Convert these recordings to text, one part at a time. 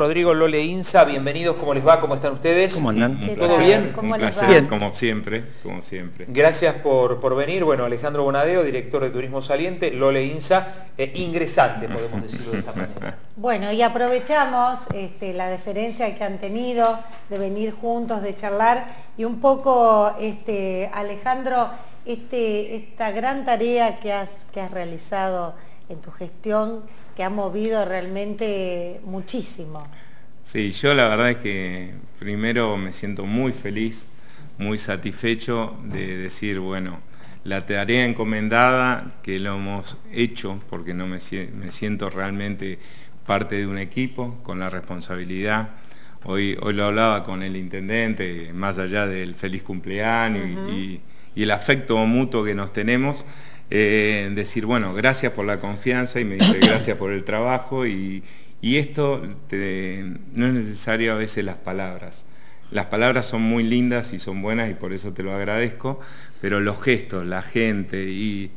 Rodrigo Lole Insa, bienvenidos, ¿cómo les va? ¿Cómo están ustedes? ¿Cómo andan? ¿Todo bien? ¿Cómo Un les placer, va? Bien. como siempre, como siempre. Gracias por, por venir. Bueno, Alejandro Bonadeo, director de Turismo Saliente, Lole Insa, eh, ingresante, podemos decirlo de esta manera. Bueno, y aprovechamos este, la deferencia que han tenido de venir juntos, de charlar y un poco, este, Alejandro, este, esta gran tarea que has, que has realizado en tu gestión, que ha movido realmente muchísimo. Sí, yo la verdad es que primero me siento muy feliz, muy satisfecho de decir, bueno, la tarea encomendada que lo hemos hecho, porque no me, sie- me siento realmente parte de un equipo con la responsabilidad. Hoy, hoy lo hablaba con el intendente, más allá del feliz cumpleaños y el afecto mutuo que nos tenemos, eh, decir, bueno, gracias por la confianza y me dice gracias por el trabajo y, y esto no es necesario a veces las palabras. Las palabras son muy lindas y son buenas y por eso te lo agradezco, pero los gestos, la gente y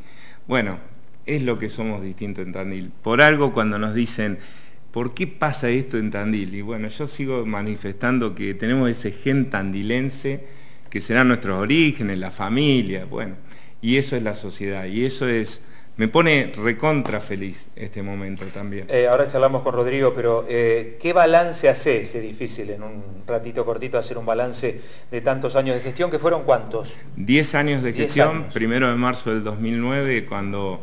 bueno, es lo que somos distintos en Tandil. Por algo cuando nos dicen, ¿por qué pasa esto en Tandil? Y bueno, yo sigo manifestando que tenemos ese gen tandilense que serán nuestros orígenes, la familia, bueno, y eso es la sociedad y eso es, me pone recontra feliz este momento también. Eh, ahora charlamos con Rodrigo, pero eh, ¿qué balance haces? Es difícil en un ratito cortito hacer un balance de tantos años de gestión, que fueron cuántos? 10 años de Diez gestión, años. primero de marzo del 2009, cuando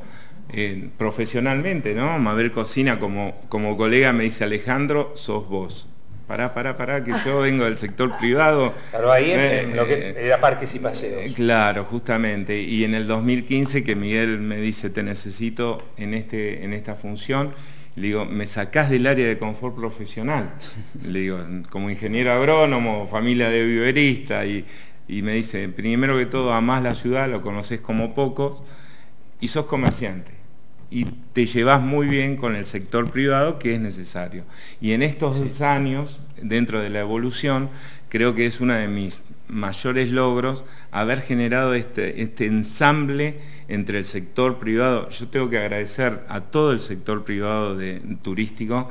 eh, profesionalmente, ¿no? Mabel Cocina como, como colega me dice, Alejandro, sos vos. Pará, pará, pará, que yo vengo del sector privado. Claro, ahí Eh, en lo que eh, era parques y eh, paseos. Claro, justamente. Y en el 2015 que Miguel me dice, te necesito en, este, en esta función, le digo, me sacás del área de confort profesional. Le digo, como ingeniero agrónomo, familia de viverista, y, y me dice, primero que todo, amás la ciudad, lo conoces como pocos, y sos comerciante. Y te llevas muy bien con el sector privado que es necesario. Y en estos dos años, dentro de la evolución, creo que es uno de mis mayores logros haber generado este, este ensamble entre el sector privado. Yo tengo que agradecer a todo el sector privado de, turístico,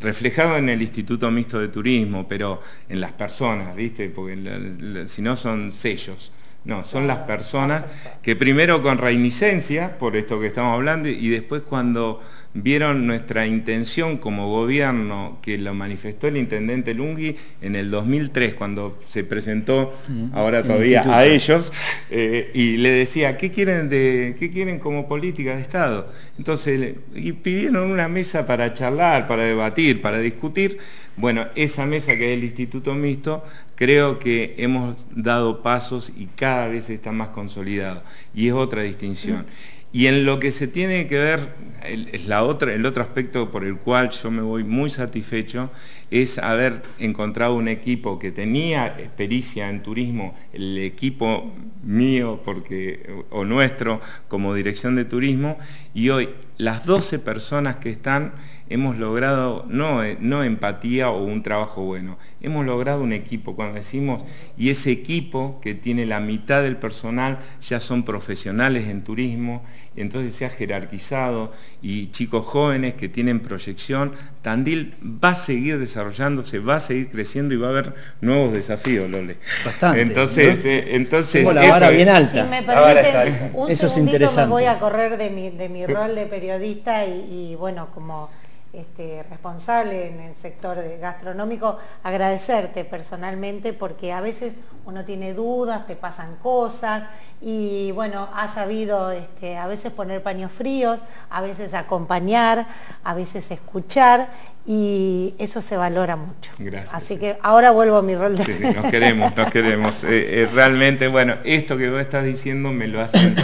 reflejado en el Instituto Mixto de Turismo, pero en las personas, ¿viste? Porque si no son sellos. No, son las personas que primero con reinicencia, por esto que estamos hablando, y después cuando vieron nuestra intención como gobierno, que lo manifestó el intendente Lungui en el 2003, cuando se presentó, ahora todavía, a ellos, eh, y le decía, ¿qué quieren, de, ¿qué quieren como política de Estado? Entonces, y pidieron una mesa para charlar, para debatir, para discutir. Bueno, esa mesa que es el Instituto Mixto, creo que hemos dado pasos y cada vez está más consolidado. Y es otra distinción. Y en lo que se tiene que ver, es la otra, el otro aspecto por el cual yo me voy muy satisfecho, es haber encontrado un equipo que tenía pericia en turismo, el equipo mío porque, o nuestro como dirección de turismo, y hoy las 12 personas que están hemos logrado no, no empatía o un trabajo bueno, hemos logrado un equipo, cuando decimos, y ese equipo que tiene la mitad del personal ya son profesionales en turismo, entonces se ha jerarquizado y chicos jóvenes que tienen proyección, Tandil va a seguir desarrollándose, va a seguir creciendo y va a haber nuevos desafíos, Lole. Bastante, Entonces, ¿no? eh, entonces Tengo la vara bien Si alta. me Ahora está permiten un Eso es segundito me voy a correr de mi, de mi rol de periodista y, y, bueno, como este, responsable en el sector gastronómico, agradecerte personalmente porque a veces uno tiene dudas, te pasan cosas y bueno, has sabido este, a veces poner paños fríos, a veces acompañar, a veces escuchar y eso se valora mucho. Gracias, Así sí. que ahora vuelvo a mi rol de Sí, sí, nos queremos, nos queremos. Eh, eh, realmente, bueno, esto que vos estás diciendo me lo hacen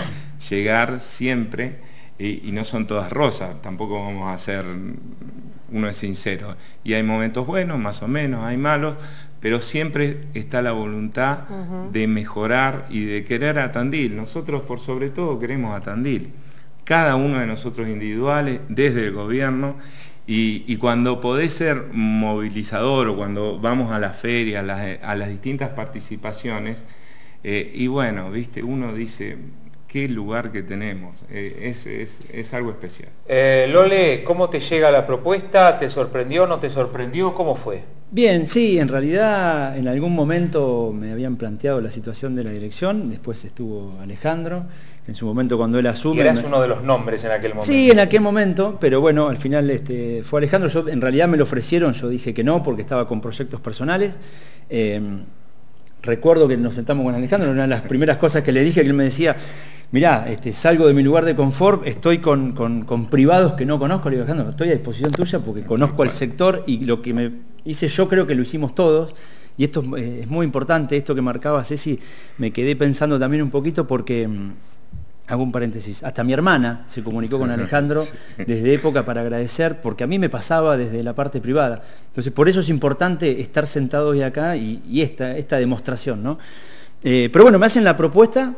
llegar siempre y, y no son todas rosas, tampoco vamos a ser, uno es sincero. Y hay momentos buenos, más o menos, hay malos, pero siempre está la voluntad de mejorar y de querer a Tandil. Nosotros por sobre todo queremos a Tandil. Cada uno de nosotros individuales, desde el gobierno, y, y cuando podés ser movilizador o cuando vamos a las ferias, a las, a las distintas participaciones, eh, y bueno, viste, uno dice, qué lugar que tenemos. Eh, es, algo especial. Eh, Lole, ¿cómo te llega la propuesta? ¿Te sorprendió, no te sorprendió? ¿Cómo fue? Bien, sí, en realidad en algún momento me habían planteado la situación de la dirección, después estuvo Alejandro, en su momento cuando él asume... Y eras uno de los nombres en aquel momento. Sí, en aquel momento, pero bueno, al final este, fue Alejandro, yo en realidad me lo ofrecieron, yo dije que no porque estaba con proyectos personales. Eh, recuerdo que nos sentamos con Alejandro, una de las primeras cosas que le dije, que él me decía, mirá, este, salgo de mi lugar de confort, estoy con, privados que no conozco, le digo, Alejandro, estoy a disposición tuya porque conozco al sector y lo que me hice yo creo que lo hicimos todos. Y esto es muy importante, esto que marcaba Ceci, me quedé pensando también un poquito porque mm, hago un paréntesis, hasta mi hermana se comunicó con Alejandro desde época para agradecer, porque a mí me pasaba desde la parte privada. Entonces, por eso es importante estar sentado hoy acá y, esta, esta, demostración, ¿no? Eh, pero bueno, me hacen la propuesta,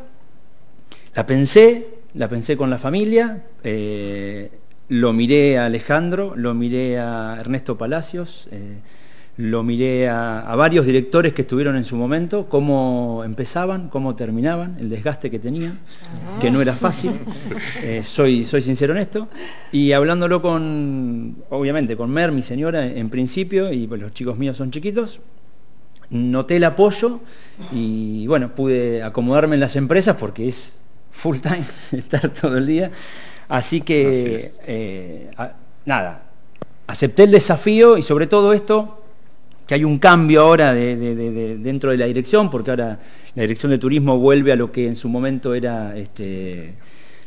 la pensé, la pensé con la familia, eh, lo miré a Alejandro, lo miré a Ernesto Palacios, eh, lo miré a, varios directores que estuvieron en su momento, cómo empezaban, cómo terminaban, el desgaste que tenían, que no era fácil, eh, soy, soy sincero en esto, y hablándolo con, obviamente, con Mer, mi señora, en principio, y pues, los chicos míos son chiquitos, noté el apoyo y bueno, pude acomodarme en las empresas porque es full time estar todo el día, así que, eh, nada, acepté el desafío y sobre todo esto que hay un cambio ahora dentro de la dirección, porque ahora la dirección de turismo vuelve a lo que en su momento era este,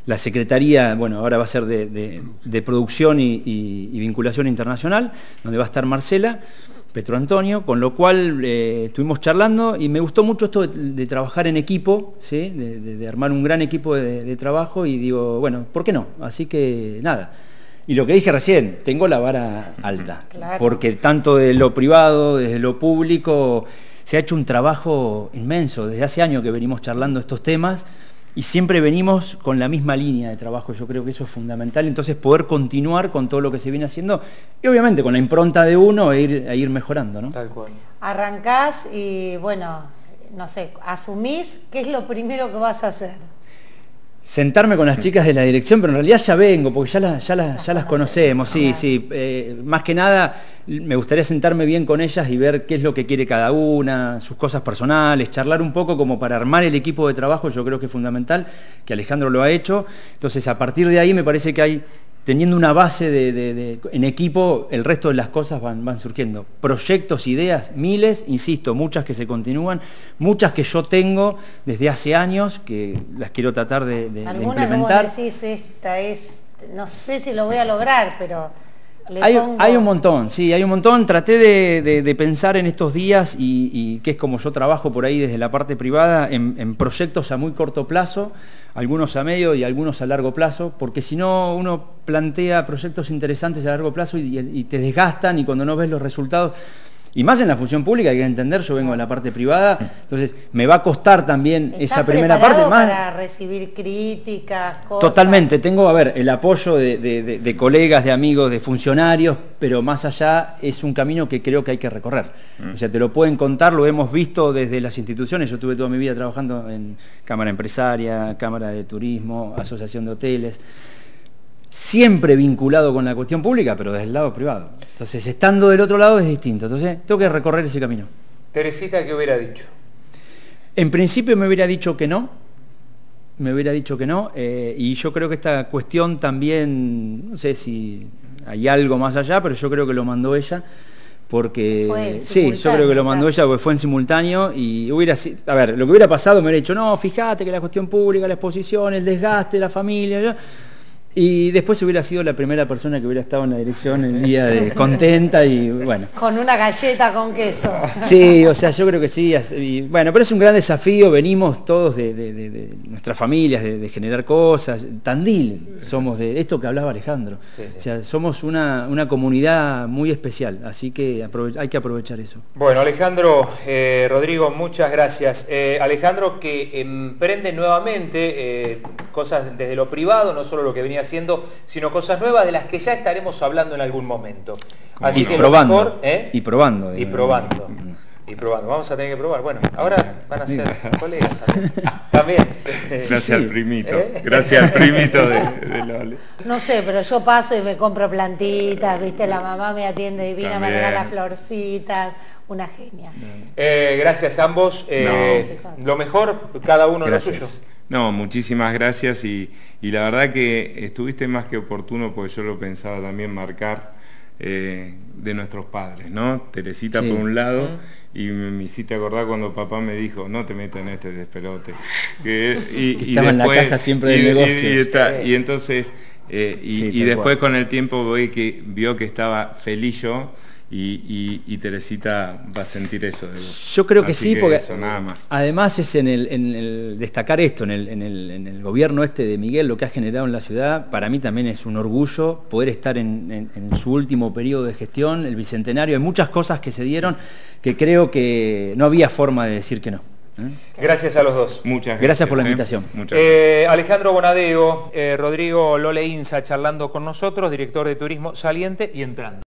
la Secretaría, bueno, ahora va a ser de, Producción y, Vinculación Internacional, donde va a estar Marcela. Petro Antonio, con lo cual eh, estuvimos charlando y me gustó mucho esto de, trabajar en equipo, de, armar un gran equipo de, trabajo y digo, bueno, ¿por qué no? Así que nada, y lo que dije recién, tengo la vara alta, porque tanto de lo privado, desde lo público, se ha hecho un trabajo inmenso. Desde hace años que venimos charlando estos temas y siempre venimos con la misma línea de trabajo. Yo creo que eso es fundamental. Entonces poder continuar con todo lo que se viene haciendo y obviamente con la impronta de uno e ir, ir mejorando. ¿no? Tal cual. Arrancás y bueno, no sé, asumís qué es lo primero que vas a hacer sentarme con las chicas de la dirección, pero en realidad ya vengo, porque ya, ya, las conocemos, sí, sí. Eh, más que nada me gustaría sentarme bien con ellas y ver qué es lo que quiere cada una, sus cosas personales, charlar un poco como para armar el equipo de trabajo, yo creo que es fundamental, que Alejandro lo ha hecho. Entonces, a partir de ahí me parece que hay teniendo una base de, en equipo, el resto de las cosas van, van, surgiendo. Proyectos, ideas, miles, insisto, muchas que se continúan, muchas que yo tengo desde hace años, que las quiero tratar de, implementar. Alguna decís, esta es, no sé si lo voy a lograr, pero hay, un montón, sí, hay un montón. Traté de, pensar en estos días y, que es como yo trabajo por ahí desde la parte privada, en, proyectos a muy corto plazo, algunos a medio y algunos a largo plazo, porque si no uno plantea proyectos interesantes a largo plazo y te desgastan y cuando no ves los resultados y más en la función pública hay que entender, yo vengo de la parte privada, entonces me va a costar también esa primera parte más. Para recibir críticas, cosas. Totalmente, tengo, a ver, el apoyo de, colegas, de amigos, de funcionarios, pero más allá es un camino que creo que hay que recorrer. Mm. O sea, te lo pueden contar, lo hemos visto desde las instituciones, yo tuve toda mi vida trabajando en Cámara Empresaria, Cámara de Turismo, Asociación de Hoteles siempre vinculado con la cuestión pública, pero desde el lado privado. Entonces, estando del otro lado es distinto. Entonces, tengo que recorrer ese camino. Teresita, ¿qué hubiera dicho? En principio me hubiera dicho que no, me hubiera dicho que no, eh, y yo creo que esta cuestión también, no sé si hay algo más allá, pero yo creo que lo mandó ella, porque sí, yo creo que lo mandó ella porque fue en simultáneo y hubiera a ver, lo que hubiera pasado me hubiera dicho, no, fíjate que la cuestión pública, la exposición, el desgaste, la familia, y después hubiera sido la primera persona que hubiera estado en la dirección el día de contenta y bueno. Con una galleta con queso. Sí, o sea, yo creo que sí. bueno, pero es un gran desafío, venimos todos de, nuestras familias, de, generar cosas. Tandil somos de esto que hablaba Alejandro. O sea, somos una, comunidad muy especial, así que hay que aprovechar eso. Bueno, Alejandro, eh, Rodrigo, muchas gracias. Eh, Alejandro que emprende nuevamente eh, cosas desde lo privado, no solo lo que venía haciendo, sino cosas nuevas de las que ya estaremos hablando en algún momento. Así y que probando, ¿eh? Y probando. Y probando. Y probando. Vamos a tener que probar. Bueno, ahora van a ser colegas también. también. Gracias sí. al primito. ¿Eh? Gracias al primito de, de Lole. No sé, pero yo paso y me compro plantitas, viste, la mamá me atiende divina, me También. regala florcitas, una genia. Eh, gracias a ambos. Eh, Lo mejor, cada uno lo suyo. Gracias. No, muchísimas gracias y, y la verdad que estuviste más que oportuno porque yo lo pensaba también marcar eh, de nuestros padres, ¿no? Teresita Sí. por un lado y me, me hiciste acordar cuando papá me dijo, no te metas en este despelote. Que- y, y Estaba en la caja siempre del y- y- negocio. y está- y entonces, eh, y, Sí, después cual. con el tiempo vi que, vio que estaba feliz yo y, y- y Teresita va a sentir eso de vos. Yo creo que Así sí, porque eso, nada más. además es en el, en el destacar esto, en el, en el- en el gobierno este de Miguel, lo que ha generado en la ciudad, para mí también es un orgullo poder estar en, en- en su último periodo de gestión, el bicentenario, hay muchas cosas que se dieron que creo que no había forma de decir que no. ¿eh? Gracias a los dos. Muchas gracias. Gracias por la ¿eh? invitación. Muchas gracias. Eh, Alejandro Bonadeo, eh, Rodrigo Lole Insa charlando con nosotros, director de turismo saliente y entrando.